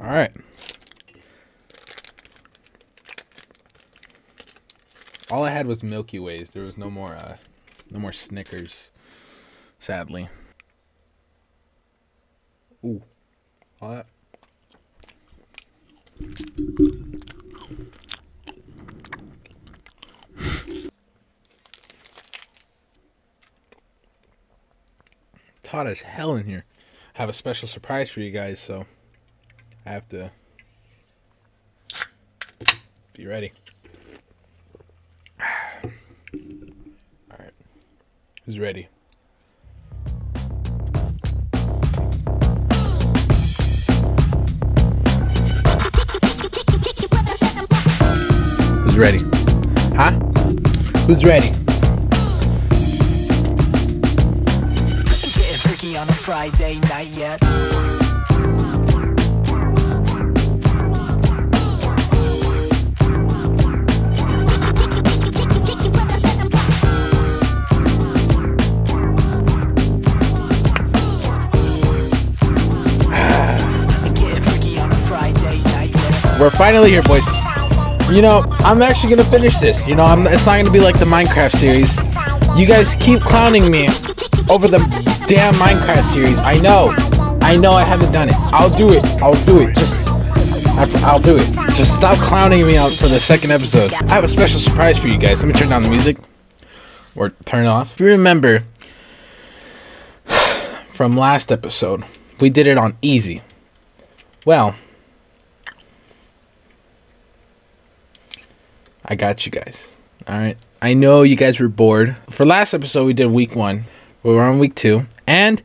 All right. All I had was Milky Ways. There was no more, uh, no more Snickers. Sadly. Ooh. All that. Hot as hell in here. I have a special surprise for you guys, so I have to be ready. All right. Who's ready? Who's ready? Huh? Who's ready? Friday night yet. We're finally here, boys. You know, I'm actually gonna finish this. You know, I'm, it's not gonna be like the Minecraft series. You guys keep clowning me over the damn Minecraft series. I know, I know, I haven't done it. I'll do it. I'll do it. Just, I'll do it. Just stop clowning me out for the second episode. I have a special surprise for you guys. Let me turn down the music, or turn off. If you remember from last episode, we did it on easy. Well. I got you guys. All right. I know you guys were bored. For last episode, we did week one. We were on week two. And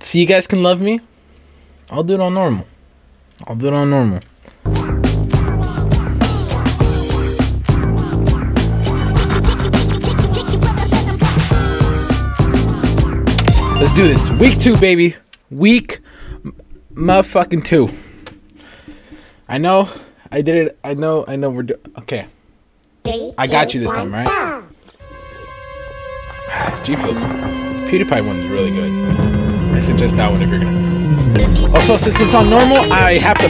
so you guys can love me, I'll do it on normal. I'll do it on normal. Let's do this. Week two, baby. Week motherfucking two. I know. I did it. I know. I know. We're doing. Okay. I got you this time, right? G Fuels. PewDiePie one's really good. I suggest that one if you're gonna. Also, since it's on normal, I have to.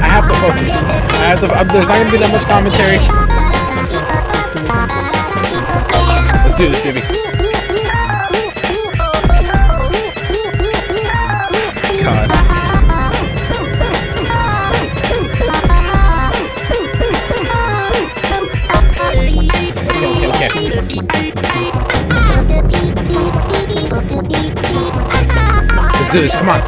I have to focus. I have to. uh, there's not gonna be that much commentary. Let's do this, baby. Let's do this. Come on.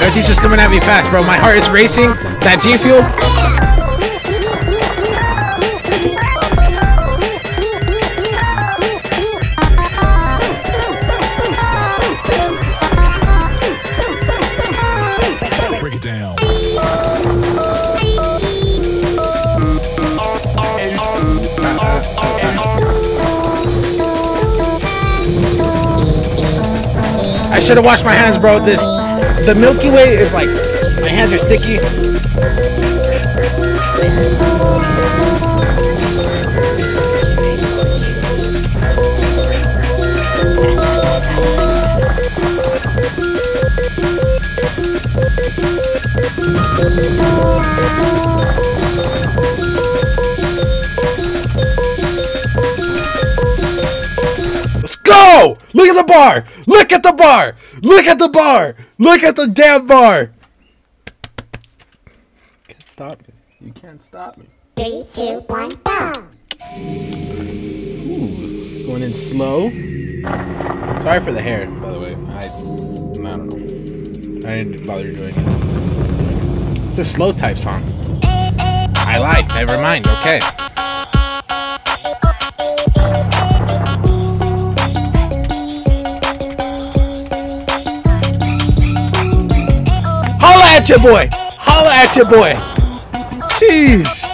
Everything's just coming at me fast, bro. My heart is racing. That G Fuel. I should have washed my hands, bro. The, the Milky Way is like, my hands are sticky. Bar! Look at the bar! Look at the bar! Look at the damn bar! Can't stop me. You can't stop me. Three, two, one, go! Ooh, going in slow. Sorry for the hair, by the way. I, I don't know. I didn't bother doing it. It's a slow type song. I like. Never mind. Okay. Your boy. Holla at your boy. Jeez.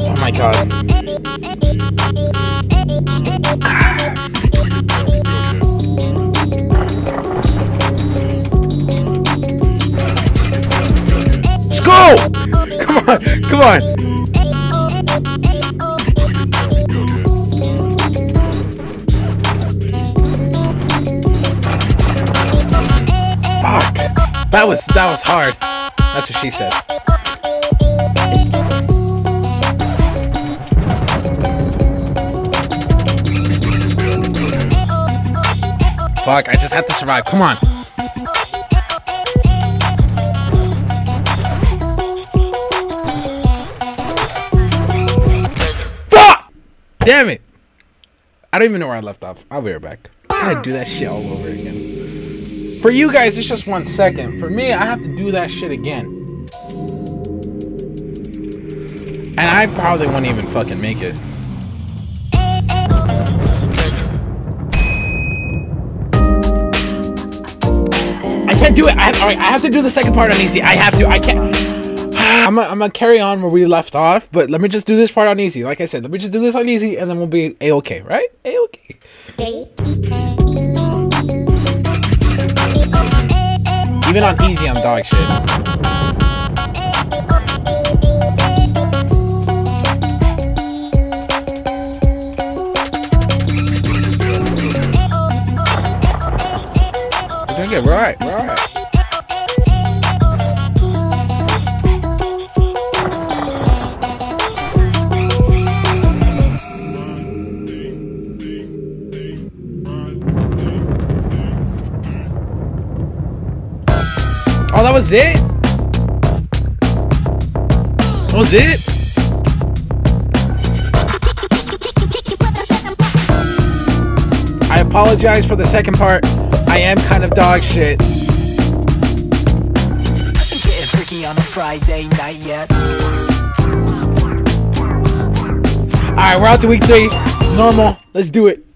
Oh my god. Let's go! Come on, come on. That was that was hard. That's what she said. Fuck, I just have to survive. Come on. Fuck! Damn it. I don't even know where I left off. I'll be right back. I gotta do that shit all over again. For you guys, it's just one second. For me, I have to do that shit again. And I probably won't even fucking make it. I can't do it. I have, all right, I have to do the second part on easy. I have to. I can't. I'm gonna, I'm gonna carry on where we left off, but let me just do this part on easy. Like I said, let me just do this on easy, and then we'll be a okay, right? A okay. Even on easy, I'm dog shit. Oh, that was it? That was it? I apologize for the second part. I am kind of dog shit. Getting freaky on a Friday night yet. Alright, we're out to week three. Normal. Let's do it.